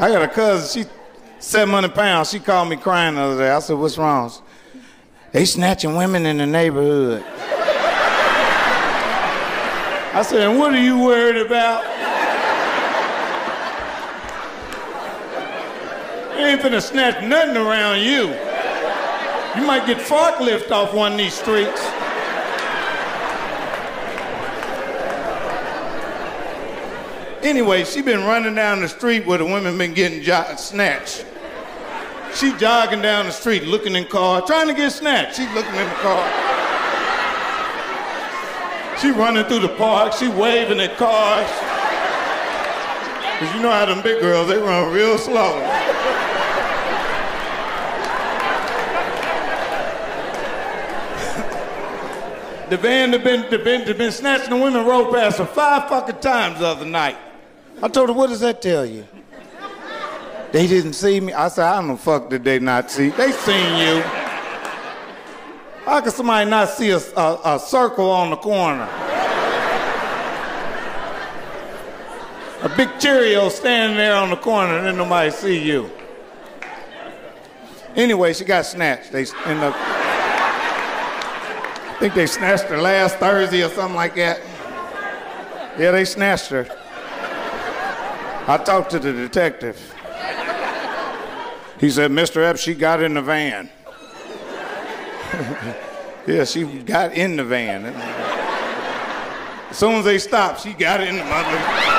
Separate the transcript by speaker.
Speaker 1: I got a cousin, she 700 pounds. She called me crying the other day. I said, what's wrong? They snatching women in the neighborhood. I said, what are you worried about? They ain't finna snatch nothing around you. You might get forklift off one of these streets. Anyway, she been running down the street where the women been getting jo- snatched. She jogging down the street, looking in car, trying to get snatched. She looking in the car. She running through the park. She waving at cars. Cause you know how them big girls, they run real slow. the van that been, been, been snatching the women rode past her five fucking times the other night. I told her, what does that tell you? They didn't see me. I said, I don't know fuck did they not see. They seen you. How could somebody not see a, a, a circle on the corner? A big Cheerio standing there on the corner and then nobody see you. Anyway, she got snatched. They end up. I think they snatched her last Thursday or something like that. Yeah, they snatched her. I talked to the detective. He said, Mr. Epps, she got in the van. yeah, she got in the van. As soon as they stopped, she got in the mother.